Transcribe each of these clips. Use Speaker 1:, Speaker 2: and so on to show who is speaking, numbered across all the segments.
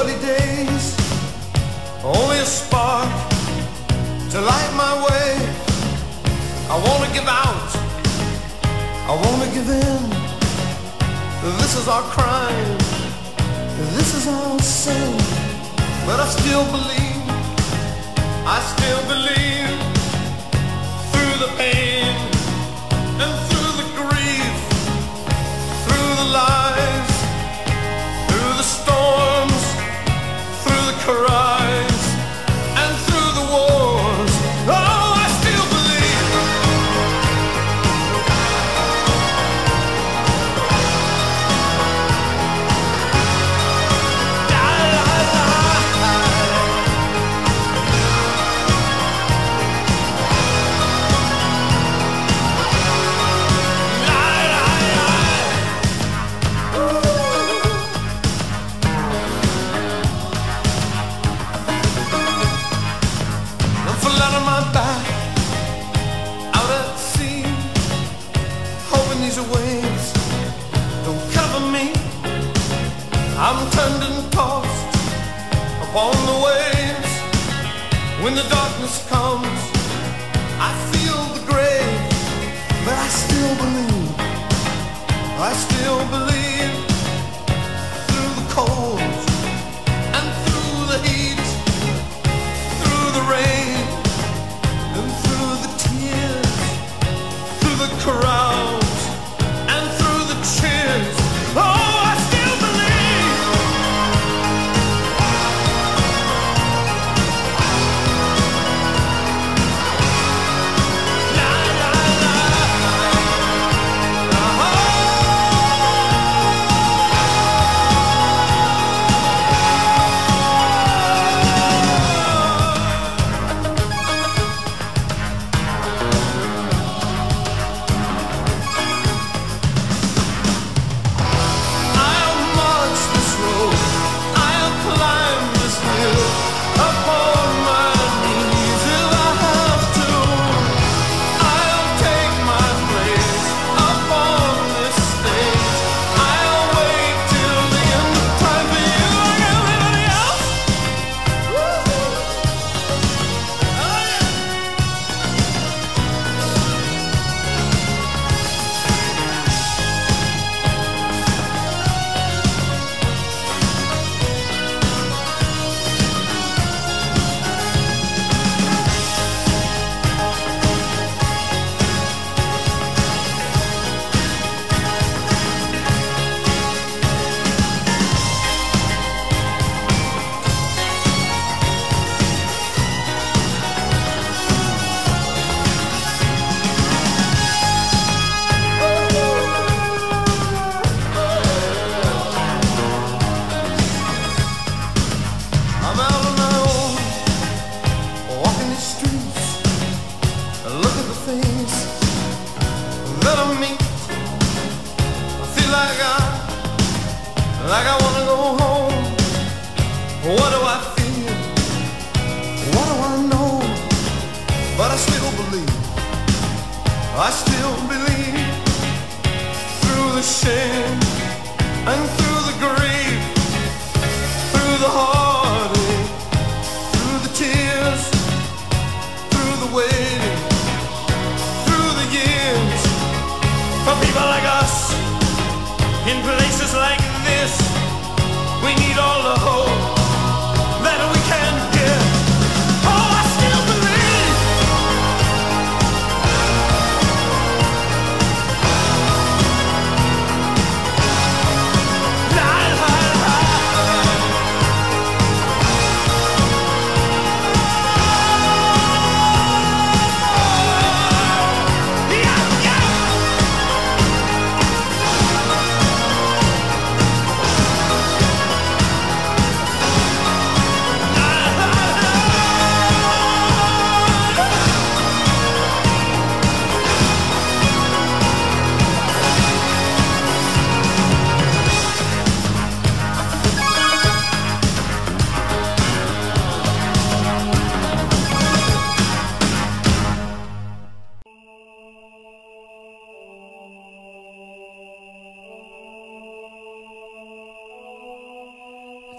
Speaker 1: 40 days. Only a spark to light my way. I wanna give out. I wanna give in. This is our crime. This is our sin. But I still believe. I still believe through the pain and I'm turned and tossed upon the waves. When the darkness comes, I feel the grave, but I still believe. I still believe through the cold. você.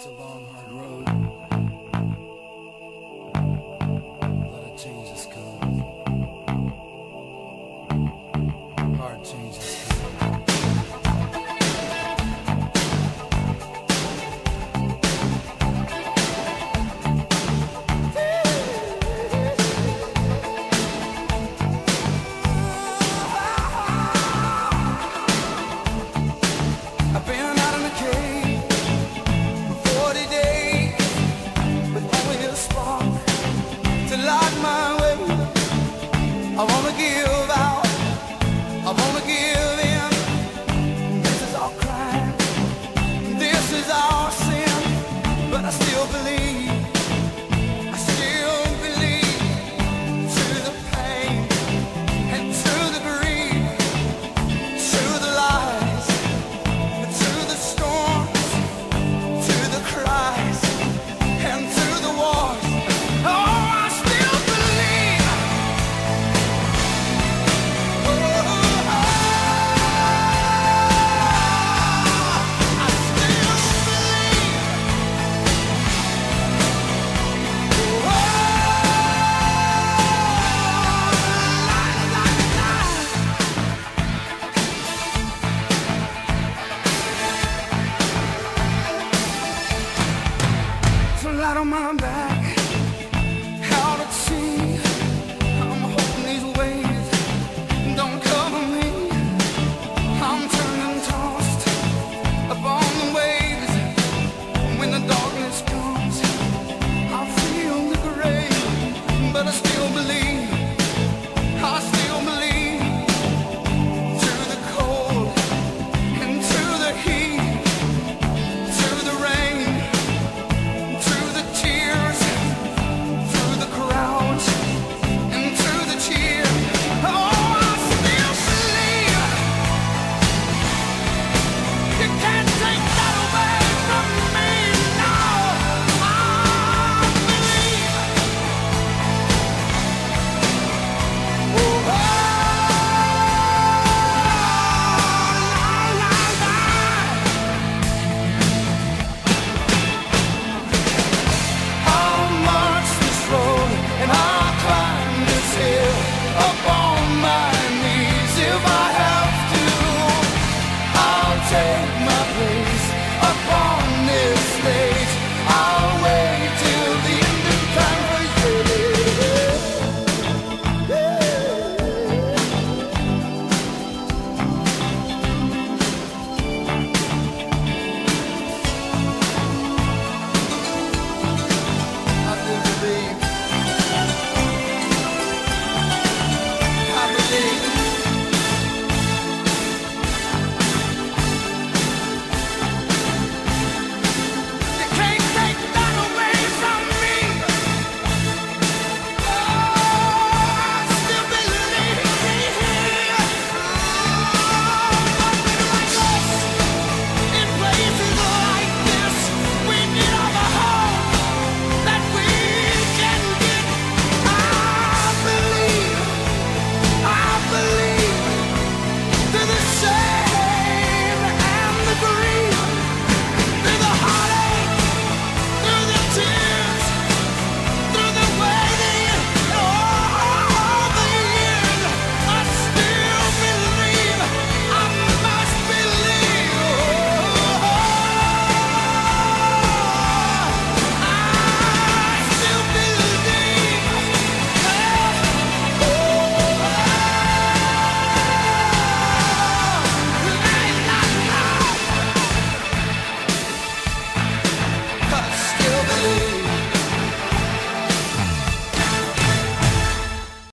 Speaker 2: It's a long, hard road.